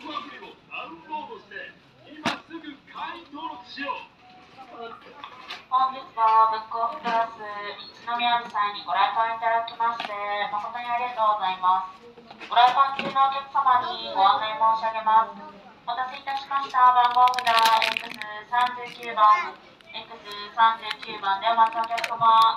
アプリをダウンロードして今すぐ会員登録しよう本日はブックオフプラス一宮夫妻にご来館いただきまして誠にありがとうございますご来館中のお客様にご案内申し上げますお待たせいたしました番号札 X39 番 X39 番でお待ちお客様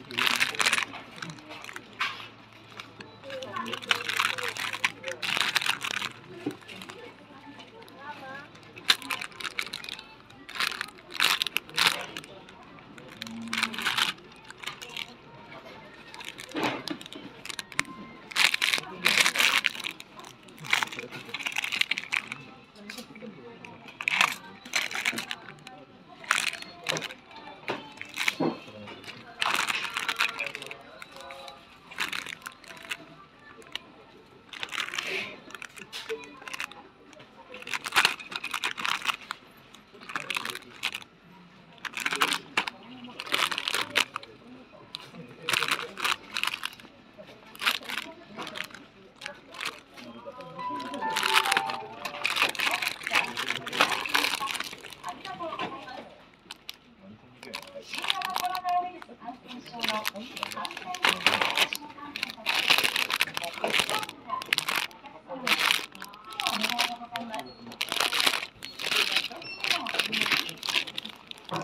ご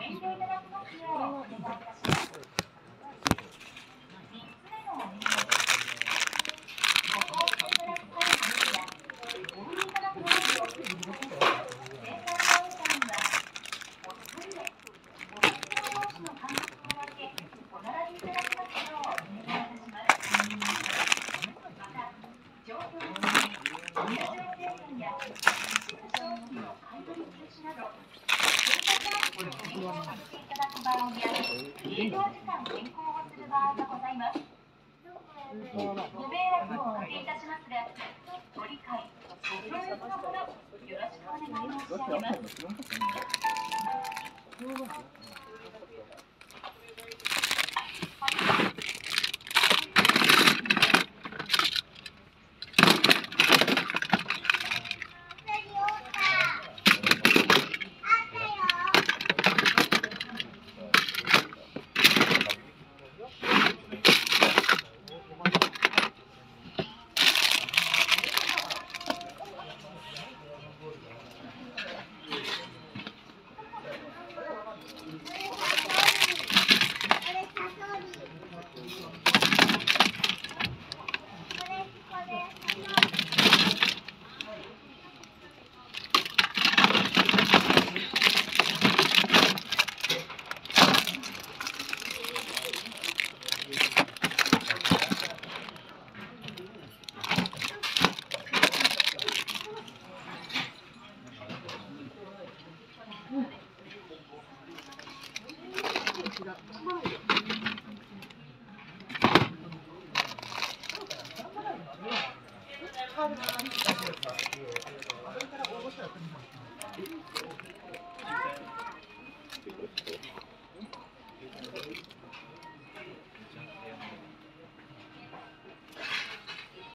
遠慮いただきますようお願いいたします。三つ目のお願いです。ご購入いただく際にや、ご売りいただく際に生産の方には、お一人でご健康同士の間隔を空け、お並びいただきますようお願いいたします。また、状況に入場制限や商品の買い取り休止など、生活のをさせていただく場合や、営業時間変更をする場合がございます。ご迷惑をおかけいたしますが、ご理解、ご協力のほど、よろしくお願い申し上げます。